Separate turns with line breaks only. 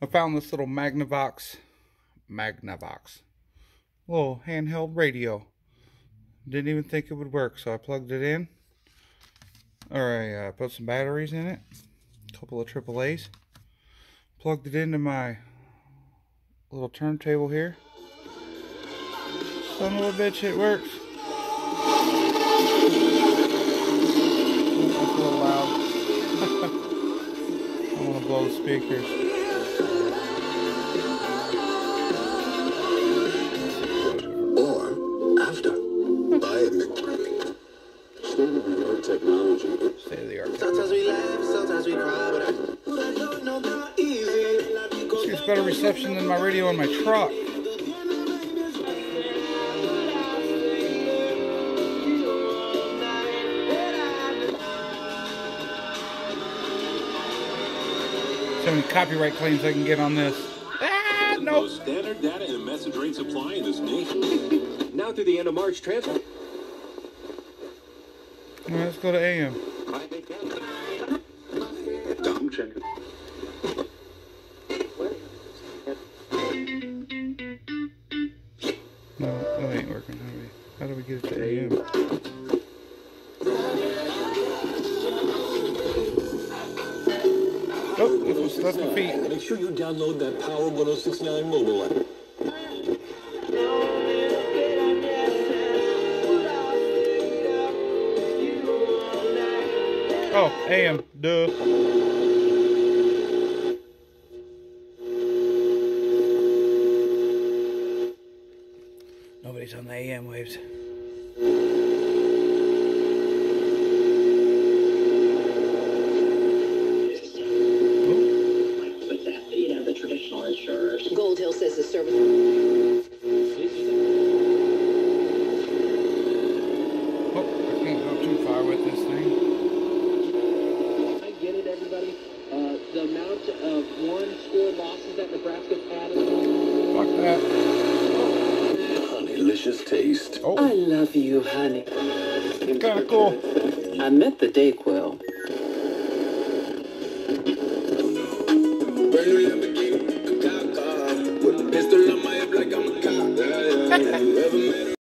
I found this little Magnavox, Magnavox, little handheld radio. Didn't even think it would work, so I plugged it in. Or I uh, put some batteries in it, a couple of AAA's. Plugged it into my little turntable here. Son of a bitch, it works. That's a little loud. I want to blow the speakers. Better reception than my radio in my truck. So many copyright claims I can get on this. Ah, no.
Most standard data and message rate supply in this nation. now through the end of March, transfer.
All right, let's go to AM.
Dumb chicken.
Ain't working. How do we, how do we get it to AM? Oh, that's my feet.
Make sure you download that Power 1069 mobile app.
Oh, AM. Duh. Nobody's on the AM waves.
with the, you know, the traditional insurers.
Gold Hill says the service.
Oh, I can't go too far with this thing.
I get it, everybody. Uh, the amount of one score losses that Nebraska's had.
Fuck that.
Honeylicious taste.
Oh,
I love you, honey.
kind of cool.
I met the Dayquil.
Brand new Lamborghini, a cop car. A pistol on my hip like I'm a cop.